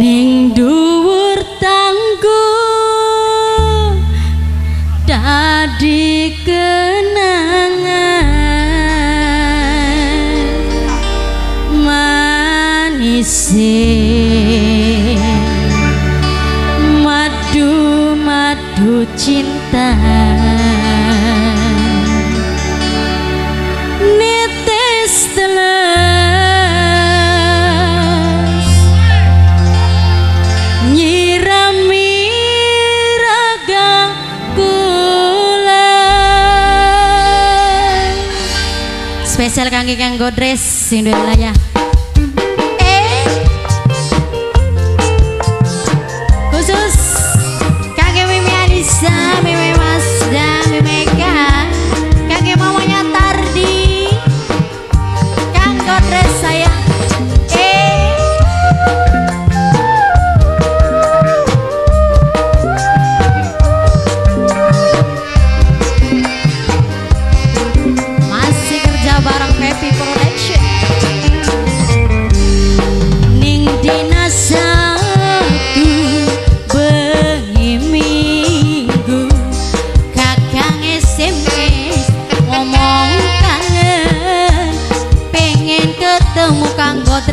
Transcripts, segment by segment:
ning dhuwur tanggo dadi kenangan manise. Madu madu cinta spesial kangge kang godres sing duwe layah eh? Khusus kangge Mimi Anissa Mimi Masda Mimi Mega kangge mamanya Tardi kang godres saya 等我干过。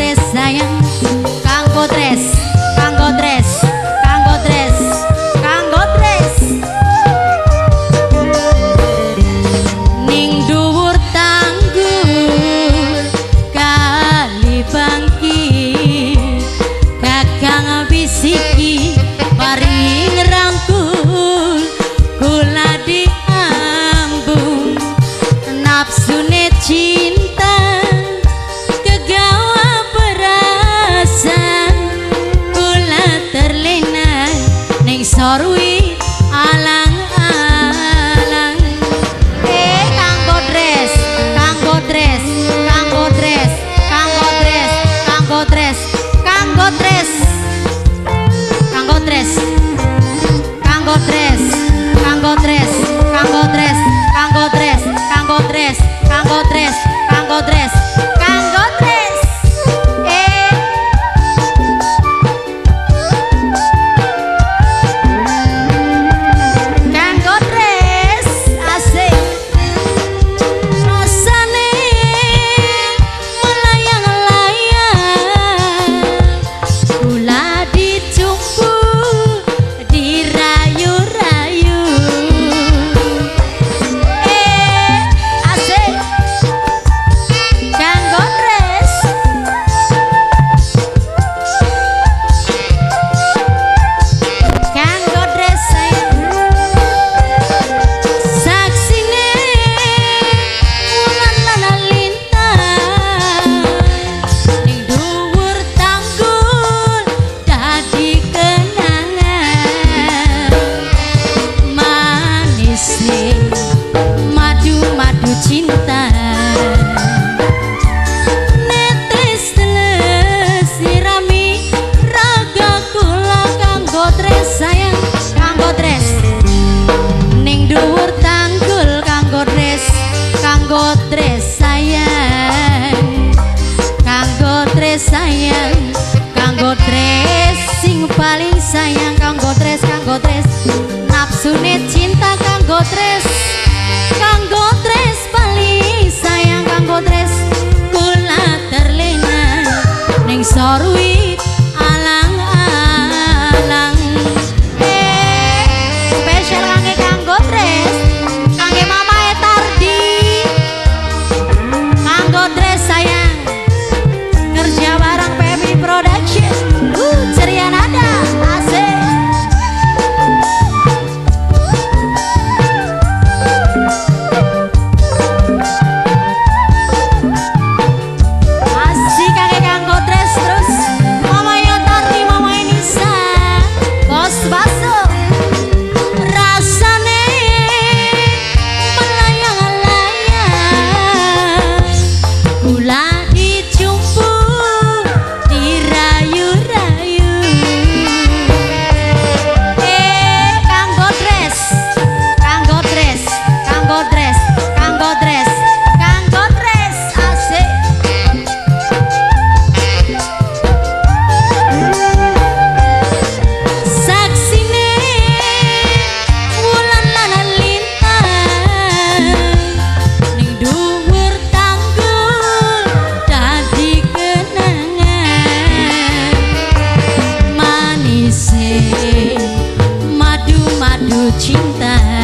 madu madu cinta.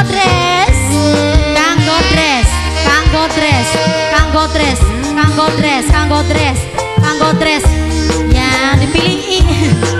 kanggo tres, kanggo tres, kanggo tres, kanggo tres, kanggo tres, kanggo tres, kanggo dress. Ya dipilih.